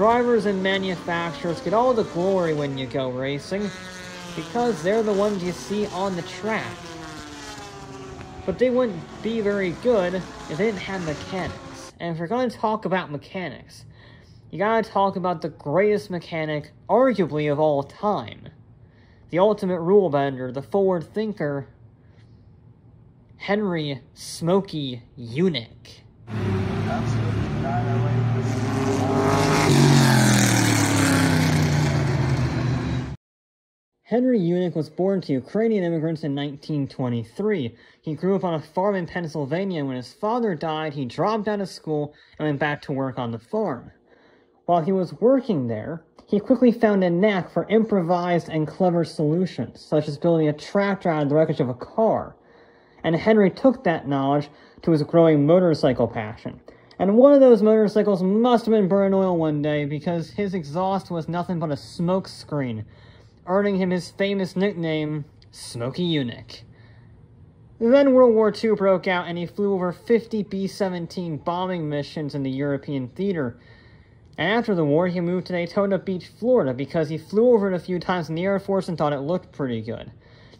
drivers and manufacturers get all the glory when you go racing, because they're the ones you see on the track. But they wouldn't be very good if they didn't have mechanics. And if you're going to talk about mechanics, you gotta talk about the greatest mechanic, arguably, of all time. The ultimate rule bender, the forward thinker, Henry Smokey Yunick. Henry Yunick was born to Ukrainian immigrants in 1923. He grew up on a farm in Pennsylvania, and when his father died, he dropped out of school and went back to work on the farm. While he was working there, he quickly found a knack for improvised and clever solutions, such as building a tractor out of the wreckage of a car. And Henry took that knowledge to his growing motorcycle passion. And one of those motorcycles must have been burning oil one day because his exhaust was nothing but a smoke screen, earning him his famous nickname, Smokey Yunick. Then World War II broke out and he flew over 50 B-17 bombing missions in the European theater. After the war, he moved to Daytona Beach, Florida because he flew over it a few times in the Air Force and thought it looked pretty good.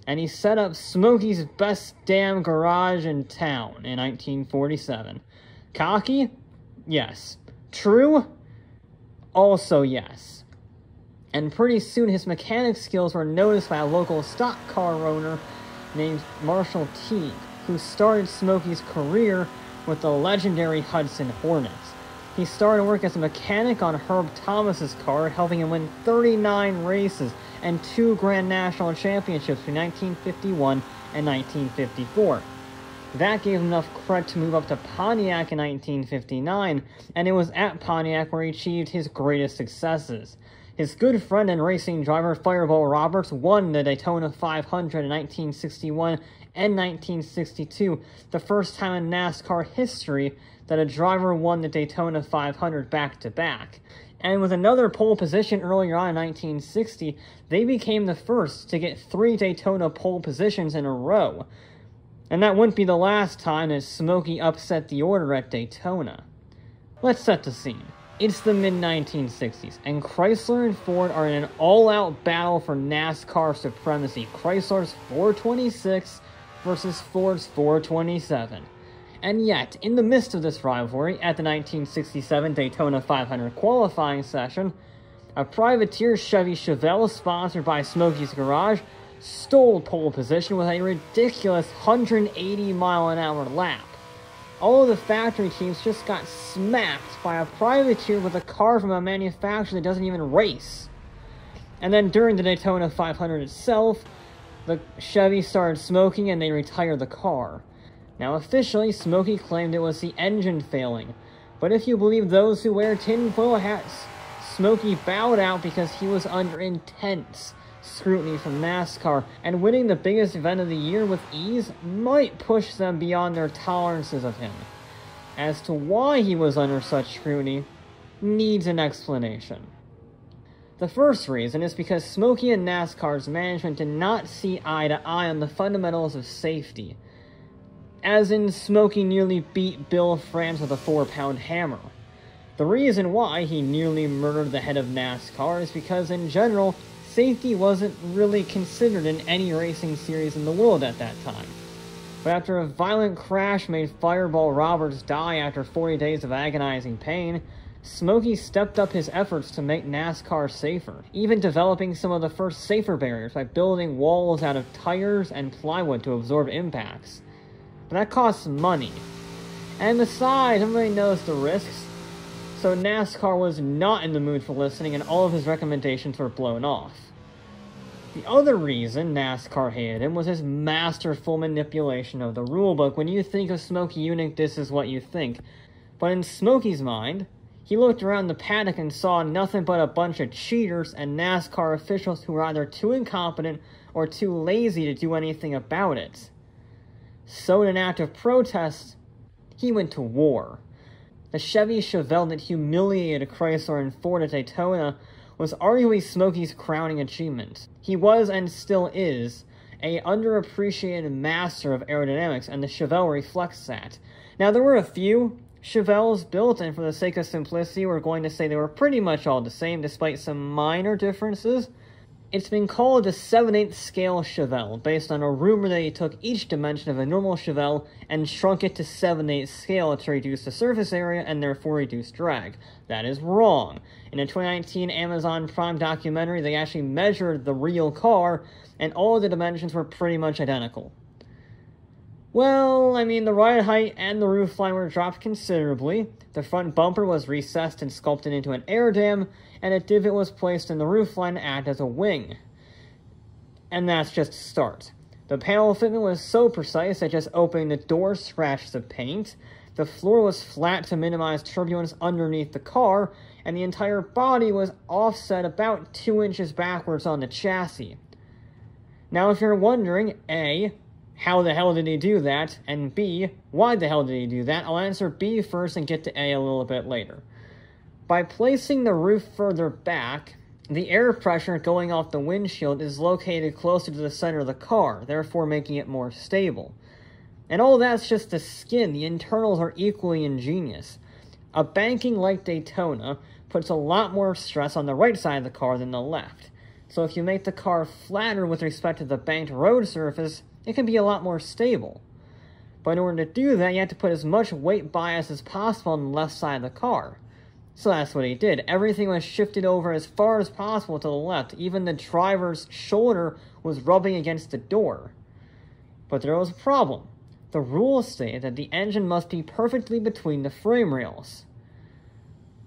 And he set up Smokey's best damn garage in town in 1947. Cocky? Yes. True? Also yes and pretty soon his mechanic skills were noticed by a local stock car owner named Marshall Teague, who started Smokey's career with the legendary Hudson Hornets. He started work as a mechanic on Herb Thomas's car, helping him win 39 races and two Grand National Championships between 1951 and 1954. That gave him enough credit to move up to Pontiac in 1959, and it was at Pontiac where he achieved his greatest successes. His good friend and racing driver Fireball Roberts won the Daytona 500 in 1961 and 1962, the first time in NASCAR history that a driver won the Daytona 500 back to back. And with another pole position earlier on in 1960, they became the first to get three Daytona pole positions in a row. And that wouldn't be the last time as Smokey upset the order at Daytona. Let's set the scene. It's the mid 1960s, and Chrysler and Ford are in an all out battle for NASCAR supremacy. Chrysler's 426 versus Ford's 427. And yet, in the midst of this rivalry, at the 1967 Daytona 500 qualifying session, a privateer Chevy Chevelle, sponsored by Smokey's Garage, stole pole position with a ridiculous 180 mile an hour lap all of the factory teams just got smacked by a privateer with a car from a manufacturer that doesn't even race. And then during the Daytona 500 itself, the Chevy started smoking and they retired the car. Now officially, Smokey claimed it was the engine failing, but if you believe those who wear tinfoil hats, Smokey bowed out because he was under intense scrutiny from NASCAR, and winning the biggest event of the year with ease might push them beyond their tolerances of him. As to why he was under such scrutiny needs an explanation. The first reason is because Smokey and NASCAR's management did not see eye to eye on the fundamentals of safety. As in, Smokey nearly beat Bill France with a four pound hammer. The reason why he nearly murdered the head of NASCAR is because, in general, safety wasn't really considered in any racing series in the world at that time. But after a violent crash made Fireball Roberts die after 40 days of agonizing pain, Smokey stepped up his efforts to make NASCAR safer, even developing some of the first safer barriers by building walls out of tires and plywood to absorb impacts. But that costs money. And besides, everybody knows the risks, so NASCAR was not in the mood for listening and all of his recommendations were blown off. The other reason NASCAR hated him was his masterful manipulation of the rulebook. When you think of Smokey Yunick, this is what you think. But in Smokey's mind, he looked around the paddock and saw nothing but a bunch of cheaters and NASCAR officials who were either too incompetent or too lazy to do anything about it. So in an act of protest, he went to war. The Chevy Chevelle that humiliated Chrysler and Ford at Daytona was arguably Smokey's crowning achievement. He was, and still is, a underappreciated master of aerodynamics, and the Chevelle reflects that. Now, there were a few Chevelles built, and for the sake of simplicity, we're going to say they were pretty much all the same, despite some minor differences. It's been called a 7 8 scale Chevelle, based on a rumor that he took each dimension of a normal Chevelle and shrunk it to 7 8 scale to reduce the surface area and therefore reduce drag. That is wrong. In a 2019 Amazon Prime documentary, they actually measured the real car, and all the dimensions were pretty much identical. Well, I mean, the ride height and the roof line were dropped considerably. The front bumper was recessed and sculpted into an air dam, and a divot was placed in the roofline to act as a wing. And that's just a start. The panel fitment was so precise that just opening the door scratched the paint. The floor was flat to minimize turbulence underneath the car, and the entire body was offset about 2 inches backwards on the chassis. Now, if you're wondering, A, how the hell did he do that? And B, why the hell did he do that? I'll answer B first and get to A a little bit later. By placing the roof further back, the air pressure going off the windshield is located closer to the center of the car, therefore making it more stable. And all that's just the skin, the internals are equally ingenious. A banking like Daytona puts a lot more stress on the right side of the car than the left. So if you make the car flatter with respect to the banked road surface, it can be a lot more stable. But in order to do that, you have to put as much weight bias as possible on the left side of the car. So that's what he did. Everything was shifted over as far as possible to the left. Even the driver's shoulder was rubbing against the door. But there was a problem. The rules say that the engine must be perfectly between the frame rails.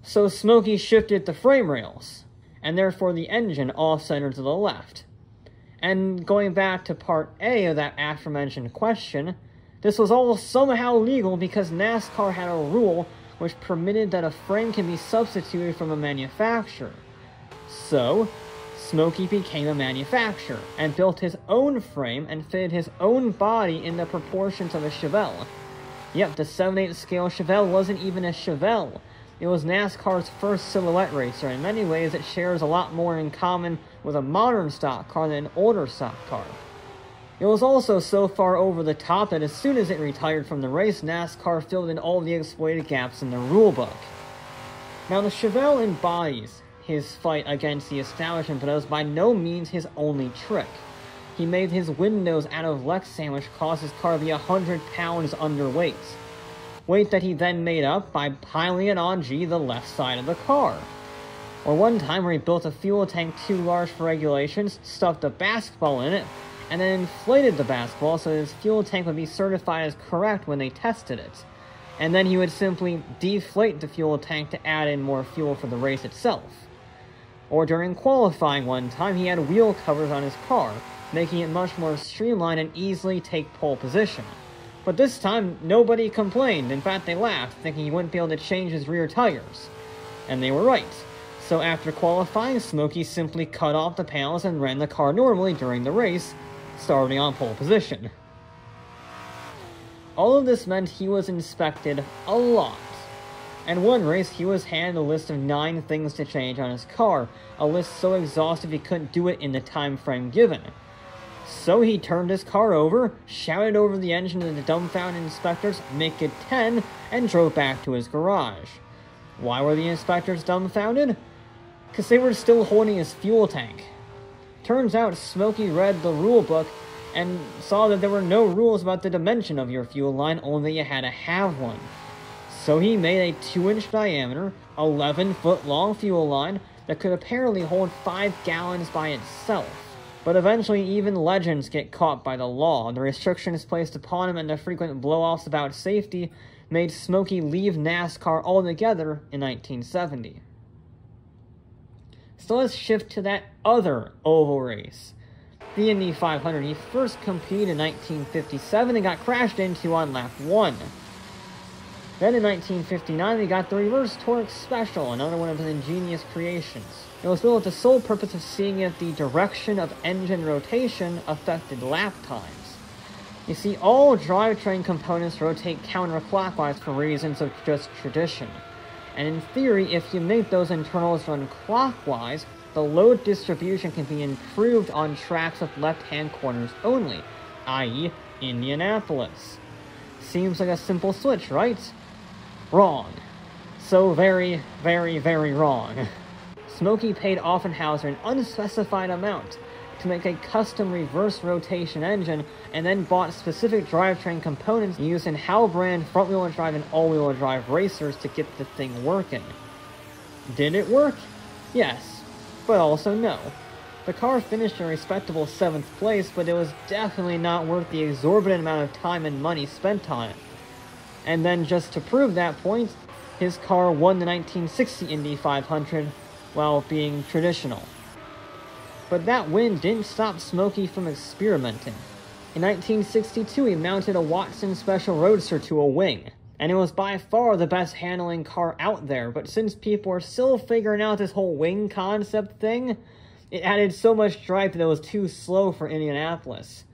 So Smokey shifted the frame rails, and therefore the engine off-center to the left. And going back to part A of that aforementioned question, this was all somehow legal because NASCAR had a rule which permitted that a frame can be substituted from a manufacturer. So, Smokey became a manufacturer and built his own frame and fitted his own body in the proportions of a Chevelle. Yep, the 7-8 scale Chevelle wasn't even a Chevelle. It was NASCAR's first silhouette racer. In many ways, it shares a lot more in common with a modern stock car than an older stock car. It was also so far over the top that as soon as it retired from the race, NASCAR filled in all the exploited gaps in the rulebook. Now, the Chevelle embodies his fight against the establishment, but it was by no means his only trick. He made his windows out of Lexan, which caused his car to be 100 pounds underweight. Weight that he then made up by piling it on G, the left side of the car. Or one time where he built a fuel tank too large for regulations, stuffed a basketball in it, and then inflated the basketball so his fuel tank would be certified as correct when they tested it. And then he would simply deflate the fuel tank to add in more fuel for the race itself. Or during qualifying one time, he had wheel covers on his car, making it much more streamlined and easily take pole position. But this time, nobody complained. In fact, they laughed, thinking he wouldn't be able to change his rear tires. And they were right. So after qualifying, Smokey simply cut off the panels and ran the car normally during the race, starting on pole position. All of this meant he was inspected a lot. And one race, he was handed a list of 9 things to change on his car, a list so exhaustive he couldn't do it in the time frame given. So he turned his car over, shouted over the engine to the dumbfounded inspectors, make it 10, and drove back to his garage. Why were the inspectors dumbfounded? because they were still holding his fuel tank. Turns out Smokey read the rule book and saw that there were no rules about the dimension of your fuel line, only you had to have one. So he made a 2 inch diameter, 11 foot long fuel line that could apparently hold 5 gallons by itself. But eventually, even legends get caught by the law. The restrictions placed upon him and the frequent blow-offs about safety made Smokey leave NASCAR altogether in 1970. So let's shift to that other oval race. The Indy 500. He first competed in 1957 and got crashed into on lap 1. Then in 1959, he got the reverse torque special, another one of his ingenious creations. It was built with the sole purpose of seeing if the direction of engine rotation affected lap times. You see, all drivetrain components rotate counterclockwise for reasons of just tradition. And in theory, if you make those internals run clockwise, the load distribution can be improved on tracks with left-hand corners only, i.e. Indianapolis. Seems like a simple switch, right? Wrong. So very, very, very wrong. Smokey paid Offenhauser an unspecified amount to make a custom reverse rotation engine and then bought specific drivetrain components used in Halibrand front-wheel drive and all-wheel drive racers to get the thing working. Did it work? Yes, but also no. The car finished in respectable 7th place, but it was definitely not worth the exorbitant amount of time and money spent on it. And then just to prove that point, his car won the 1960 Indy 500 while being traditional. But that win didn't stop Smokey from experimenting. In 1962, he mounted a Watson Special Roadster to a wing, and it was by far the best handling car out there, but since people are still figuring out this whole wing concept thing, it added so much drive that it was too slow for Indianapolis.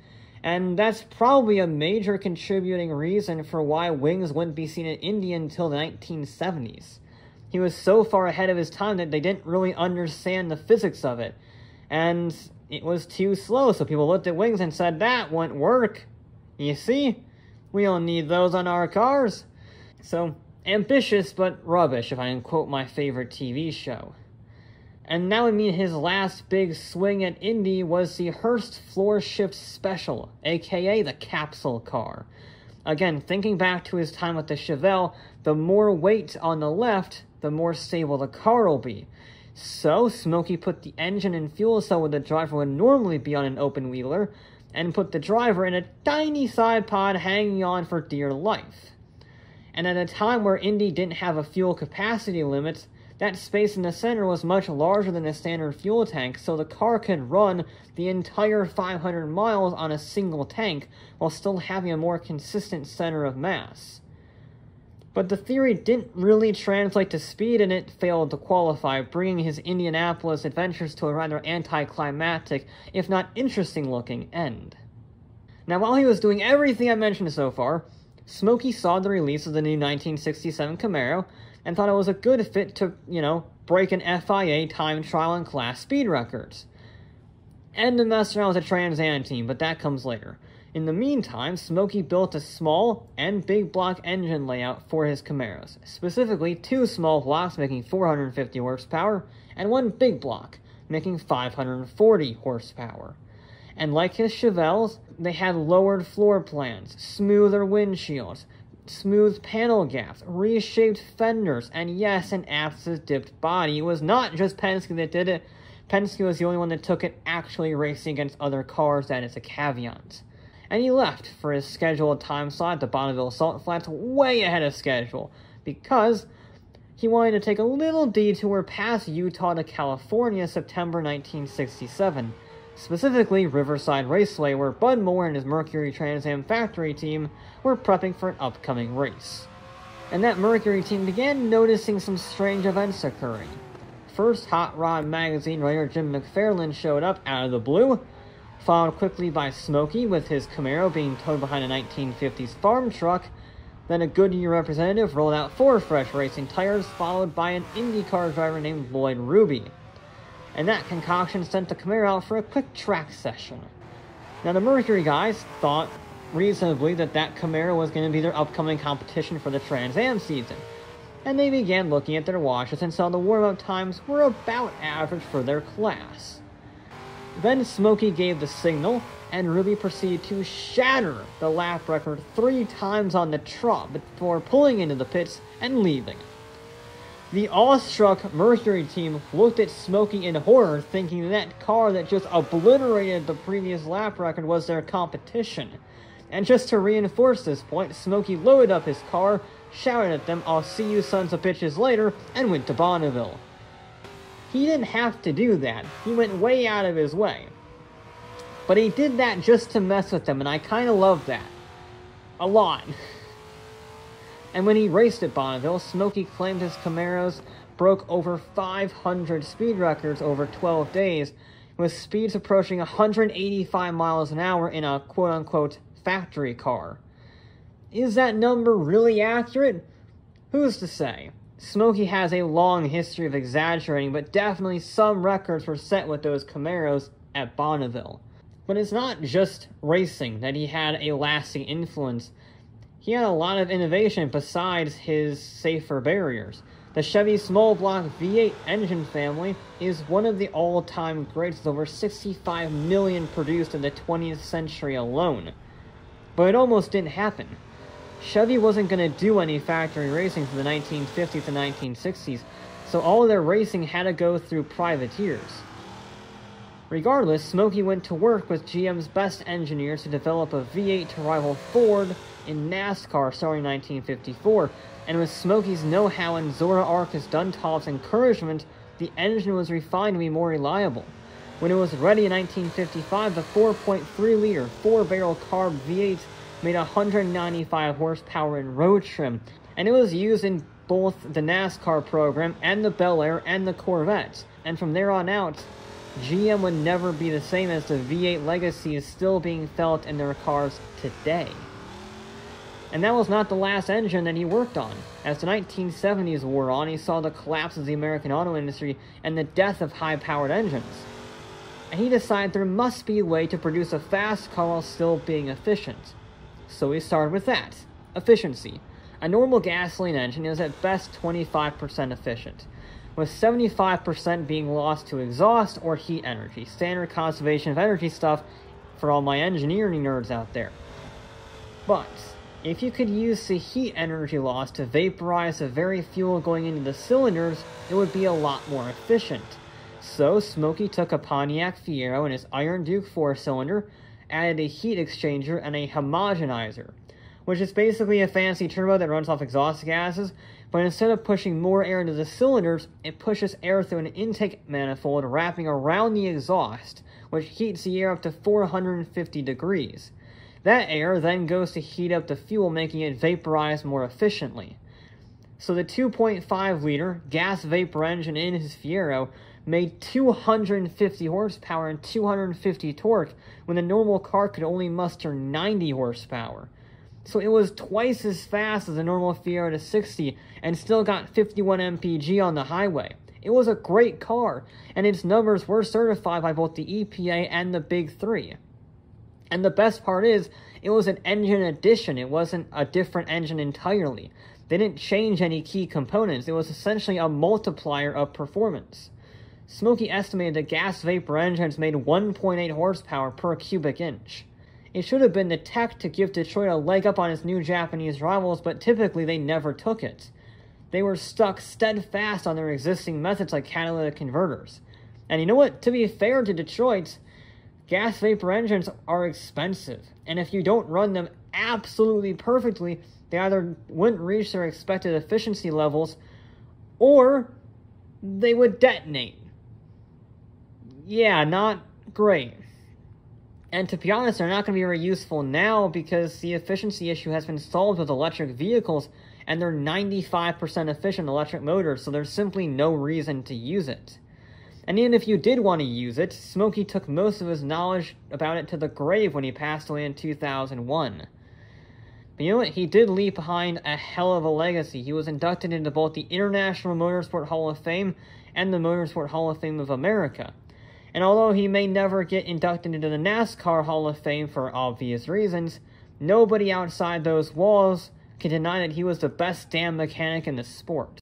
And that's probably a major contributing reason for why Wings wouldn't be seen in Indy until the 1970s. He was so far ahead of his time that they didn't really understand the physics of it. And it was too slow, so people looked at Wings and said, that won't work. You see? We don't need those on our cars. So, ambitious but rubbish, if I can quote my favorite TV show. And now I mean his last big swing at Indy was the Hurst Floor Shift Special, aka the capsule car. Again, thinking back to his time with the Chevelle, the more weight on the left, the more stable the car will be. So, Smokey put the engine and fuel cell where the driver would normally be on an open wheeler, and put the driver in a tiny side pod hanging on for dear life. And at a time where Indy didn't have a fuel capacity limit, that space in the center was much larger than a standard fuel tank, so the car could run the entire 500 miles on a single tank while still having a more consistent center of mass. But the theory didn't really translate to speed and it failed to qualify, bringing his Indianapolis adventures to a rather anticlimactic, if not interesting looking, end. Now, while he was doing everything I mentioned so far, Smokey saw the release of the new 1967 Camaro and thought it was a good fit to, you know, break an FIA time trial and class speed records. And to mess around with Trans Am team, but that comes later. In the meantime, Smokey built a small and big block engine layout for his Camaros, specifically two small blocks making 450 horsepower and one big block making 540 horsepower. And like his Chevelles, they had lowered floor plans, smoother windshields, smooth panel gaps, reshaped fenders, and yes, an acid dipped body. It was not just Penske that did it. Penske was the only one that took it actually racing against other cars, that is a caveat. And he left for his scheduled time slot at the Bonneville Salt Flats way ahead of schedule, because he wanted to take a little detour past Utah to California September 1967 specifically Riverside Raceway, where Bud Moore and his Mercury Trans Am factory team were prepping for an upcoming race. And that Mercury team began noticing some strange events occurring. First, Hot Rod magazine writer Jim McFarland showed up out of the blue, followed quickly by Smokey with his Camaro being towed behind a 1950s farm truck. Then a Goodyear representative rolled out four fresh racing tires, followed by an IndyCar driver named Lloyd Ruby and that concoction sent the Camaro out for a quick track session. Now, the Mercury guys thought reasonably that that Camaro was going to be their upcoming competition for the Trans Am season, and they began looking at their watches and saw the warm-up times were about average for their class. Then Smokey gave the signal, and Ruby proceeded to shatter the lap record three times on the trot before pulling into the pits and leaving. The awestruck Mercury team looked at Smokey in horror, thinking that car that just obliterated the previous lap record was their competition. And just to reinforce this point, Smokey loaded up his car, shouted at them, I'll see you sons of bitches later, and went to Bonneville. He didn't have to do that. He went way out of his way. But he did that just to mess with them, and I kinda love that. A lot. And when he raced at Bonneville, Smokey claimed his Camaros broke over 500 speed records over 12 days, with speeds approaching 185 miles an hour in a quote unquote factory car. Is that number really accurate? Who's to say? Smokey has a long history of exaggerating, but definitely some records were set with those Camaros at Bonneville. But it's not just racing that he had a lasting influence he had a lot of innovation besides his safer barriers. The Chevy small block V8 engine family is one of the all-time greats with over 65 million produced in the 20th century alone. But it almost didn't happen. Chevy wasn't going to do any factory racing from the 1950s to 1960s, so all their racing had to go through privateers. Regardless, Smokey went to work with GM's best engineers to develop a V8 to rival Ford in NASCAR starting 1954, and with Smokey's know-how and Zora Arkus Duntov's encouragement, the engine was refined to be more reliable. When it was ready in 1955, the 4.3-liter, four-barrel carb V8 made 195 horsepower in road trim, and it was used in both the NASCAR program and the Bel Air and the Corvette. And from there on out, GM would never be the same as the V8 legacy is still being felt in their cars today. And that was not the last engine that he worked on. As the 1970s wore on, he saw the collapse of the American auto industry and the death of high-powered engines. And he decided there must be a way to produce a fast car while still being efficient. So he started with that. Efficiency. A normal gasoline engine is at best 25% efficient, with 75% being lost to exhaust or heat energy. Standard conservation of energy stuff for all my engineering nerds out there. But, if you could use the heat energy loss to vaporize the very fuel going into the cylinders, it would be a lot more efficient. So, Smokey took a Pontiac Fiero and his Iron Duke 4-cylinder, added a heat exchanger and a homogenizer which is basically a fancy turbo that runs off exhaust gases, but instead of pushing more air into the cylinders, it pushes air through an intake manifold wrapping around the exhaust, which heats the air up to 450 degrees. That air then goes to heat up the fuel, making it vaporize more efficiently. So the 2.5 liter gas vapor engine in his Fiero made 250 horsepower and 250 torque when the normal car could only muster 90 horsepower. So it was twice as fast as a normal Fiero to 60 and still got 51 mpg on the highway. It was a great car, and its numbers were certified by both the EPA and the Big Three. And the best part is, it was an engine addition, it wasn't a different engine entirely. They didn't change any key components, it was essentially a multiplier of performance. Smokey estimated that gas vapor engines made 1.8 horsepower per cubic inch. It should have been the tech to give Detroit a leg up on its new Japanese rivals, but typically they never took it. They were stuck steadfast on their existing methods like catalytic converters. And you know what? To be fair to Detroit, gas vapor engines are expensive. And if you don't run them absolutely perfectly, they either wouldn't reach their expected efficiency levels or they would detonate. Yeah, not great. And to be honest, they're not going to be very useful now because the efficiency issue has been solved with electric vehicles and they're 95% efficient electric motors, so there's simply no reason to use it. And even if you did want to use it, Smokey took most of his knowledge about it to the grave when he passed away in 2001. But you know what? He did leave behind a hell of a legacy. He was inducted into both the International Motorsport Hall of Fame and the Motorsport Hall of Fame of America. And although he may never get inducted into the NASCAR Hall of Fame for obvious reasons, nobody outside those walls can deny that he was the best damn mechanic in the sport.